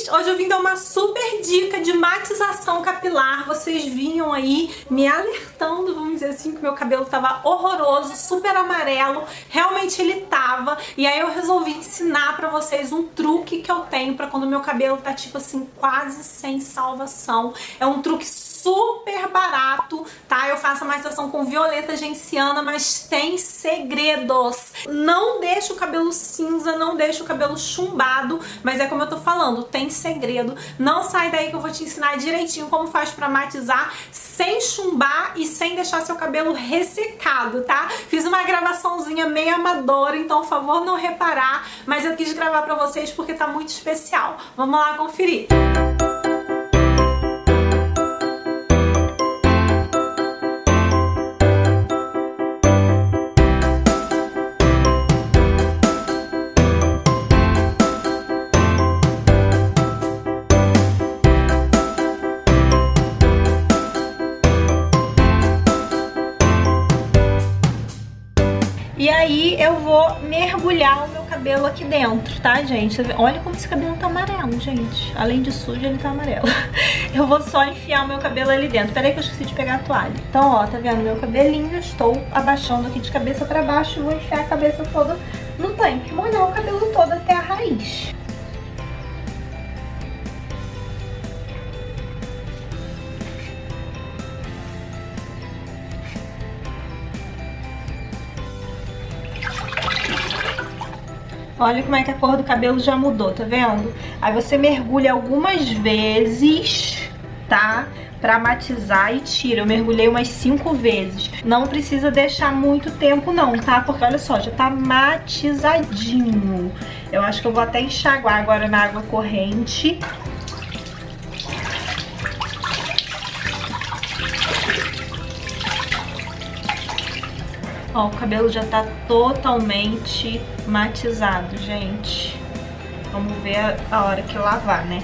vocês! Hoje eu vim dar uma super dica de matização capilar. Vocês vinham aí me alertando, vamos dizer assim, que meu cabelo tava horroroso, super amarelo. Realmente ele tava. E aí eu resolvi ensinar pra vocês um truque que eu tenho pra quando meu cabelo tá tipo assim, quase sem salvação. É um truque super barato, tá? Eu faço a matização com violeta genciana, mas tem segredos. Não deixa o cabelo cinza, não deixa o cabelo chumbado, mas é como eu tô falando, tem segredo. Não sai daí que eu vou te ensinar direitinho como faz pra matizar sem chumbar e sem deixar seu cabelo ressecado, tá? Fiz uma gravaçãozinha meio amadora, então por favor não reparar, mas eu quis gravar pra vocês porque tá muito especial. Vamos lá conferir. Música E aí eu vou mergulhar o meu cabelo aqui dentro, tá, gente? Olha como esse cabelo tá amarelo, gente. Além de sujo, ele tá amarelo. Eu vou só enfiar o meu cabelo ali dentro. Peraí que eu esqueci de pegar a toalha. Então, ó, tá vendo meu cabelinho? Estou abaixando aqui de cabeça pra baixo e vou enfiar a cabeça toda no tanque. Molhar o cabelo todo até a raiz. Olha como é que a cor do cabelo já mudou, tá vendo? Aí você mergulha algumas vezes, tá? Pra matizar e tira. Eu mergulhei umas cinco vezes. Não precisa deixar muito tempo não, tá? Porque olha só, já tá matizadinho. Eu acho que eu vou até enxaguar agora na água corrente. Ó, o cabelo já tá totalmente matizado, gente. Vamos ver a hora que lavar, né?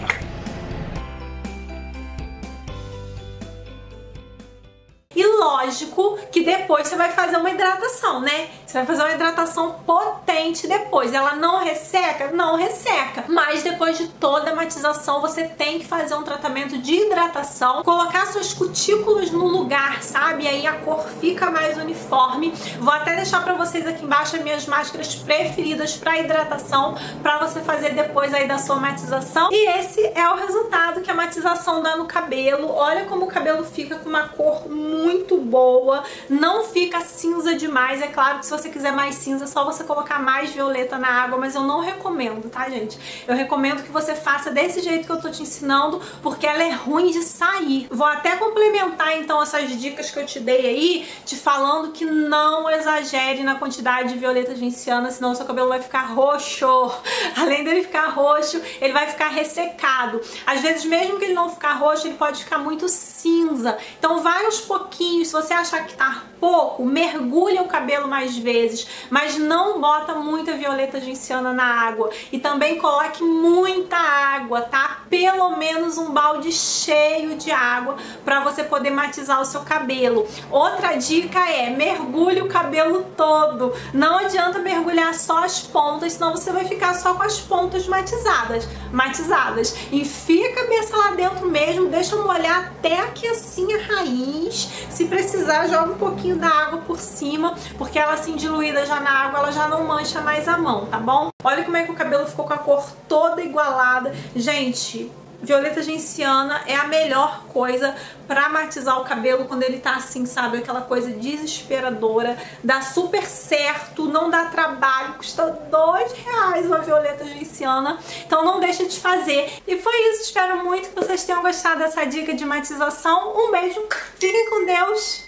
lógico que depois você vai fazer uma hidratação, né? Você vai fazer uma hidratação potente depois. Ela não resseca? Não resseca. Mas depois de toda a matização, você tem que fazer um tratamento de hidratação, colocar suas cutículas no lugar, sabe? Aí a cor fica mais uniforme. Vou até deixar pra vocês aqui embaixo as minhas máscaras preferidas pra hidratação, pra você fazer depois aí da sua matização. E esse é o resultado que a matização dá no cabelo. Olha como o cabelo fica com uma cor muito boa, não fica cinza demais. É claro que se você quiser mais cinza, é só você colocar mais violeta na água, mas eu não recomendo, tá, gente? Eu recomendo que você faça desse jeito que eu tô te ensinando, porque ela é ruim de sair. Vou até complementar, então, essas dicas que eu te dei aí, te falando que não exagere na quantidade de violeta genciana, senão seu cabelo vai ficar roxo. Além dele ficar roxo, ele vai ficar ressecado. Às vezes, mesmo que ele não ficar roxo, ele pode ficar muito cinza. Então, vai aos pouquinhos, você achar que tá pouco, mergulha o cabelo mais vezes, mas não bota muita violeta genciana na água. E também coloque muita água, tá? Pelo menos um balde cheio de água para você poder matizar o seu cabelo. Outra dica é mergulhe o cabelo todo. Não adianta mergulhar só as pontas, senão você vai ficar só com as pontas matizadas. Matizadas. Enfia a cabeça lá dentro mesmo, deixa molhar até aqui assim a raiz. Se precisar, joga um pouquinho da água por cima, porque ela assim diluída já na água, ela já não mancha mais a mão, tá bom? Olha como é que o cabelo ficou com a cor toda igualada. Gente, violeta genciana é a melhor coisa pra matizar o cabelo quando ele tá assim, sabe? Aquela coisa desesperadora. Dá super certo, não dá trabalho, custa dois reais uma violeta genciana. Então não deixa de fazer. E foi isso, espero muito que vocês tenham gostado dessa dica de matização. Um beijo, fiquem com Deus.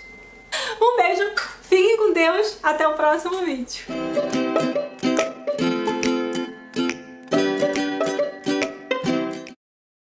Um beijo, fiquem com Deus, até o próximo vídeo.